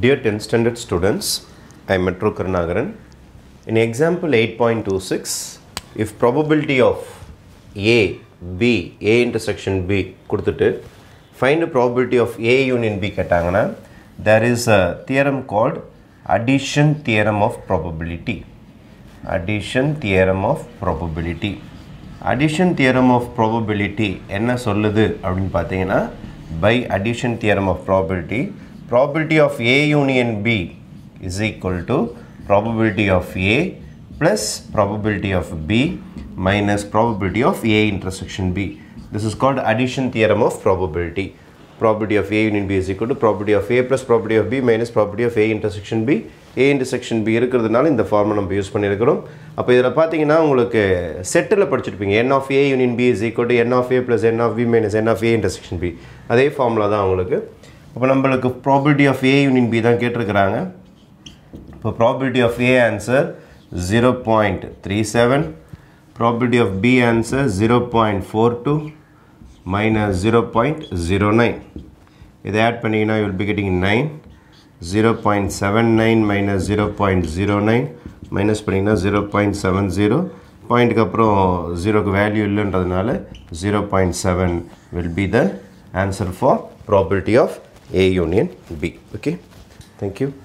Dear 10th standard students, I am Metro Karnagaran. In example 8.26, if probability of A, B, A intersection B கொடுத்துட்டு find the probability of A union B கேட்டாங்கன்னா there is a theorem called addition theorem of probability. Addition theorem of probability. Addition theorem of probability என்ன சொல்லுது அப்படின்னு பார்த்தீங்கன்னா by addition theorem of probability probability of A union B is equal to probability of A plus probability of B minus probability of A intersection B. This is called addition theorem of probability. Probability of A union B is equal to probability of A plus probability of B minus probability of A intersection B. A intersection B இருக்கிறதுனால இந்த ஃபார்மை நம்ம use பண்ணியிருக்கிறோம் அப்போ இதில் பார்த்தீங்கன்னா உங்களுக்கு செட்டில் படிச்சிருப்பீங்க n of A union B is equal to n of A plus n of B minus n of A intersection B அதே ஃபார்முலா தான் உங்களுக்கு அப்போ நம்மளுக்கு probability of A union B தான் கேட்டிருக்கிறாங்க. இப்போ probability of A answer zero point three seven probability of B answer zero point four two minus zero point zero nine இதை add பண்ணிங்கன்னா you'll be getting nine zero point seven nine minus zero point zero nine minus பண்ணிங்கன்னா zero point seven zero பாயிண்ட்டுக்கு அப்புறம் ஜீரோக்கு value இல்லைன்றதுனால zero point seven will be the answer for property of A union B. Okay. Thank you.